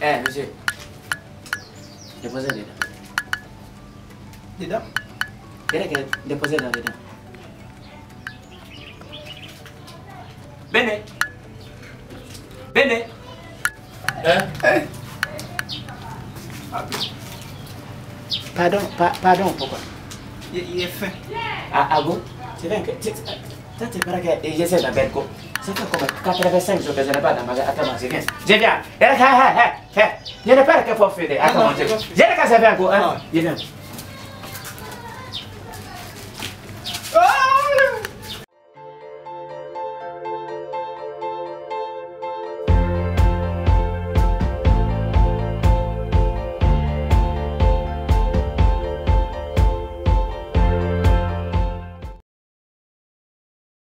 Eh, monsieur. Déposez dedans. Dedans Direct, déposez dans dedans? Venez. Venez. Hein? Pardon, pa- pardon, pourquoi? Il, il est fait. Ah, ah bon? C'est vrai que... Tanto agora que ele se dá bem com. Você tá como ficar atravessando o peso na banda, mas até mais vez. Genial. Era ha ha é Genial para que for fede. Até mais. Genial que você vem com. Genial.